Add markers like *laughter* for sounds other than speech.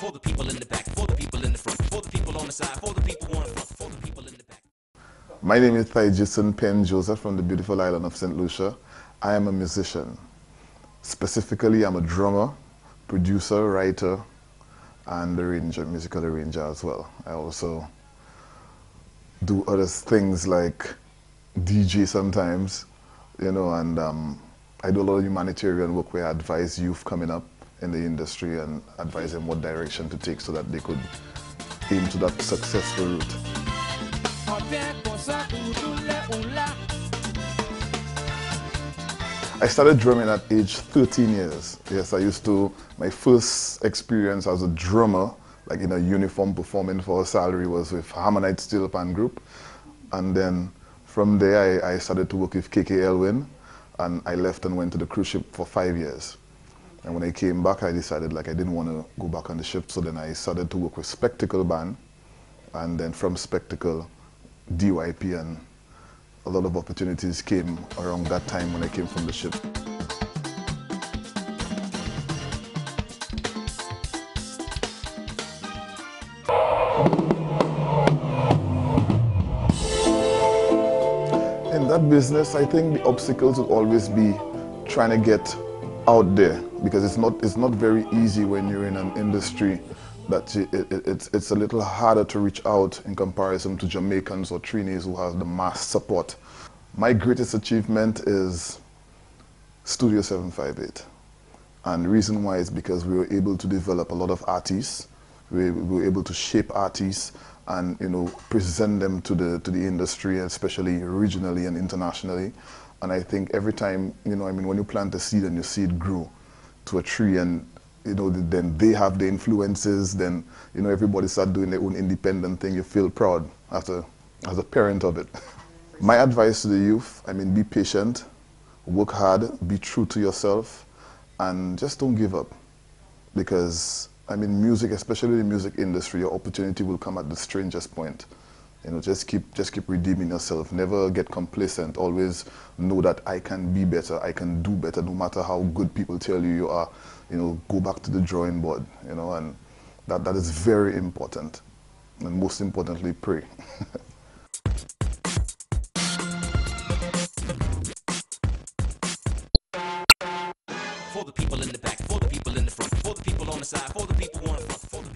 For the people in the back, for the people in the front, for the people on the side, for the people on the front, for the people in the back. My name is Thai Penn Joseph from the beautiful island of St. Lucia. I am a musician. Specifically, I'm a drummer, producer, writer, and arranger, musical arranger as well. I also do other things like DJ sometimes, you know, and um, I do a lot of humanitarian work where I advise youth coming up in the industry and advise them what direction to take so that they could aim to that successful route. I started drumming at age 13 years. Yes, I used to, my first experience as a drummer, like in a uniform performing for a salary was with Harmonite Steel Pan Group. And then from there, I, I started to work with KK Elwin and I left and went to the cruise ship for five years. And when I came back, I decided like I didn't want to go back on the ship, so then I started to work with Spectacle Band, and then from Spectacle, DYP, and a lot of opportunities came around that time when I came from the ship. In that business, I think the obstacles would always be trying to get out there because it's not, it's not very easy when you're in an industry that it, it, it's, it's a little harder to reach out in comparison to Jamaicans or Trinis who have the mass support. My greatest achievement is Studio 758. And the reason why is because we were able to develop a lot of artists. We, we were able to shape artists and you know present them to the to the industry, especially regionally and internationally. And I think every time, you know, I mean, when you plant a seed and you see it grow to a tree and, you know, then they have the influences, then, you know, everybody start doing their own independent thing, you feel proud as a, as a parent of it. *laughs* My advice to the youth, I mean, be patient, work hard, be true to yourself, and just don't give up. Because, I mean, music, especially the music industry, your opportunity will come at the strangest point. You know, just keep just keep redeeming yourself. Never get complacent. Always know that I can be better. I can do better. No matter how good people tell you you are, you know, go back to the drawing board. You know, and that that is very important. And most importantly, pray. *laughs* for the people in the back. For the people in the front. For the people homicide. For the people wanna fuck, for the